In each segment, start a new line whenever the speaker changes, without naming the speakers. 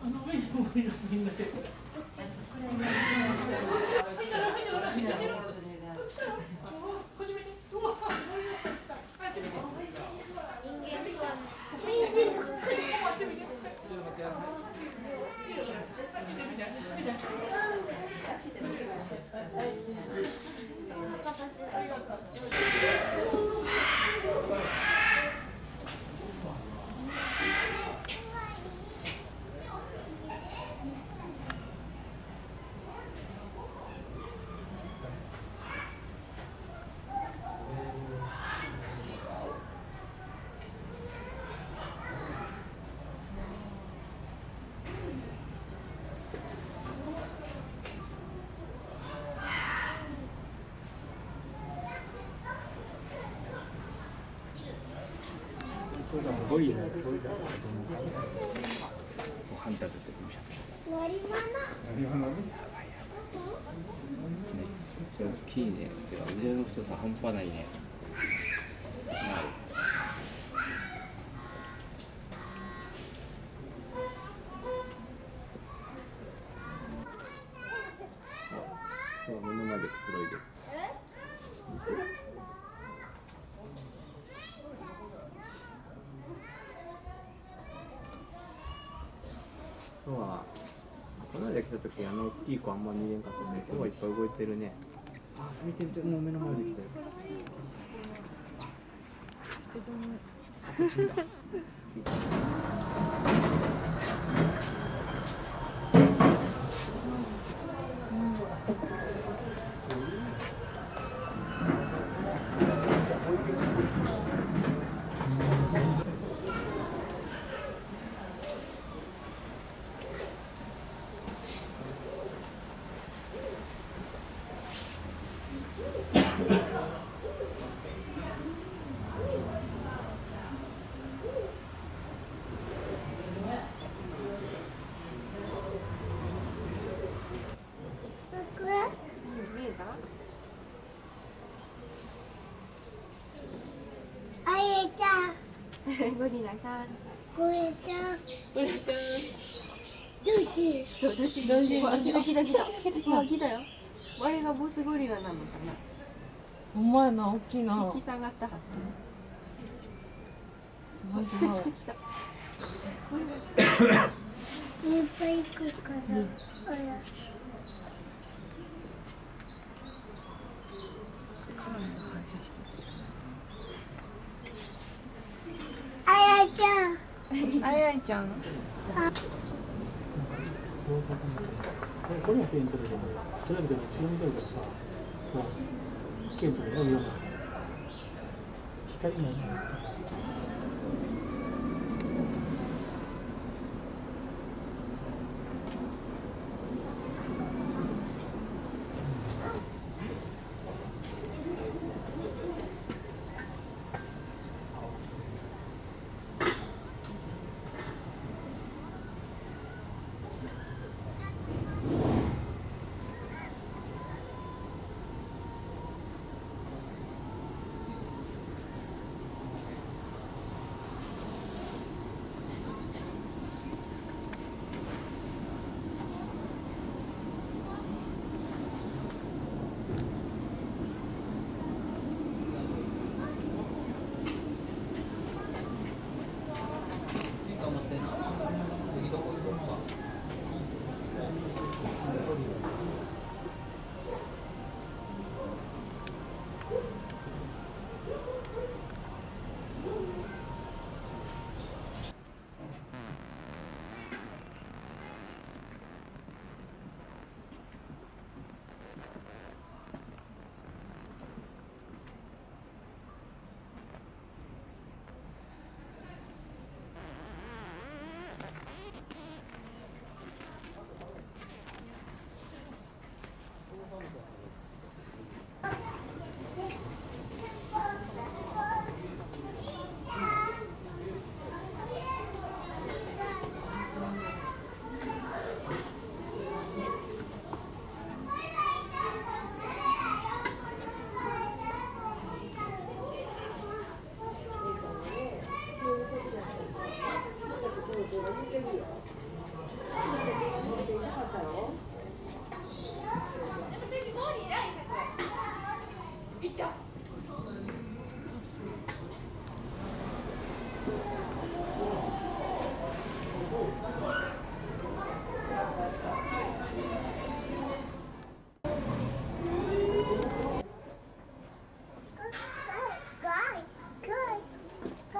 あの上にもいるみんなで。
ごいね。ご飯食べてるみたいな。
乗り物
ね、大きいね。腕の太さ半端ないね。そう、目の前でくつろいでる。今日はこの間来た時あの大きい子あんま見れんかったね今日はいっぱい動いてるね。あ見て見てもう目の前で来たよあこっち 見た着いた
僕
見えた
あゆちゃん
ゴリラさん。
これちゃん。
ゴリラちゃん。
どっち
そうどうしどうしあ来た来た来た。来た来た。よあれがボスゴリラなのか
ほんまやな大きいな。
な引き下がったは
すごいすごい。
ず来た来た来た。
いっぱい行くから。ほらあやちゃん。
あやいちゃん。
これもケントでも、とりあえず違うみたいからさ、ケントでね、いろんな。光も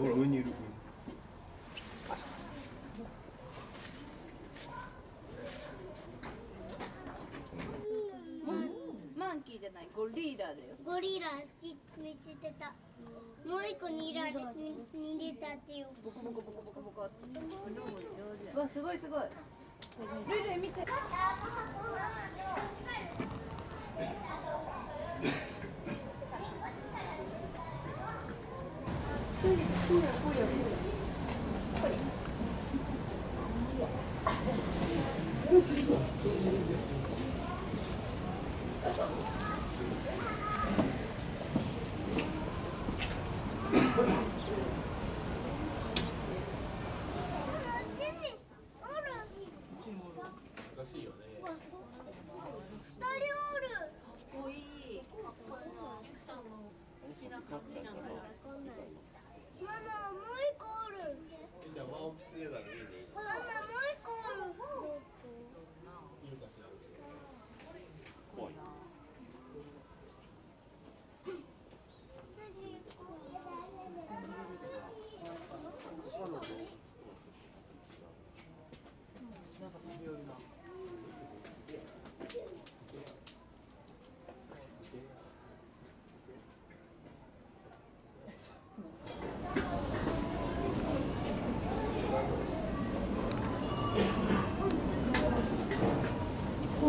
ほら。上にいる
マンキーじゃないゴリラだよ。
ゴリラち見つけた。もう一個にられに入れたっていう。
ボコボコボコボコボコうわすごいすごい。ルイルイ見て
難しいよね
うわすごい二人おる
こいいゆっちゃんの好きな感じじゃない
ママもう一個おる
じゃあワオキツネザル上にいる
ママもう一個おる
かしらんけど怖い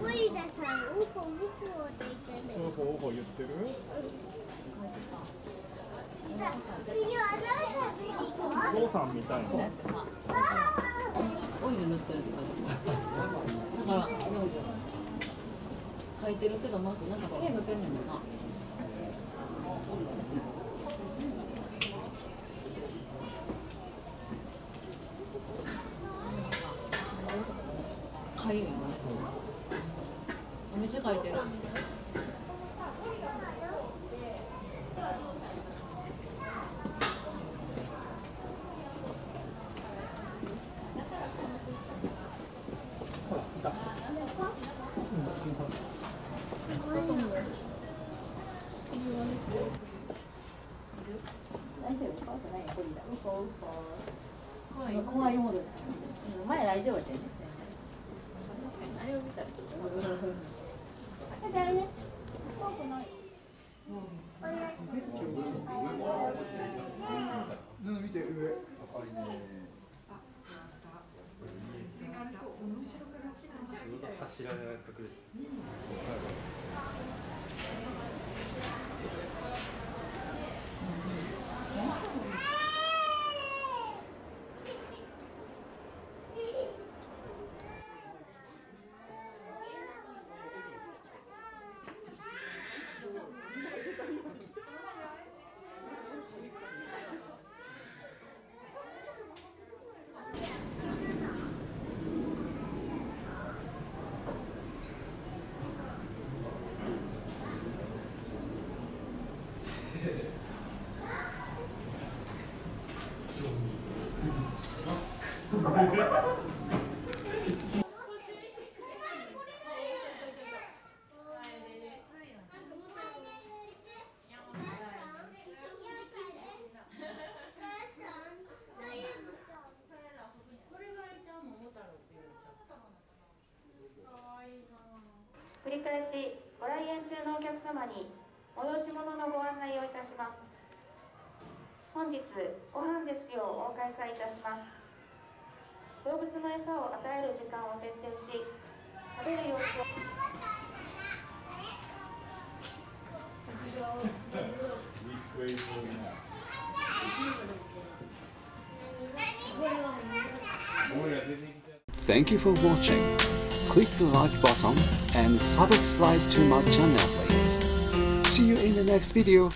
ゴリラさんウコウコって言ってる
おほおほ言ってる
じゃあ次は誰が次行こう
お父さんみたいな
オイル塗ってるって感じだからでも書いてるけどまずなんか手塗ってんねんでさ。かゆいの？めっちゃ書いてる
ほらいた
怖いもの前大丈夫だ。よね確かにあれを見たらちょっと
見て上あかりね
柱がやってくれる
繰り返しご来園中のお客様に催し物のご案内をいたします。本日ご飯ですよを開催いたします。動物の餌を与える時間を設定し食べる様子を
Thank you for watching. Click the like button and subscribe to my channel please. See you in the next video.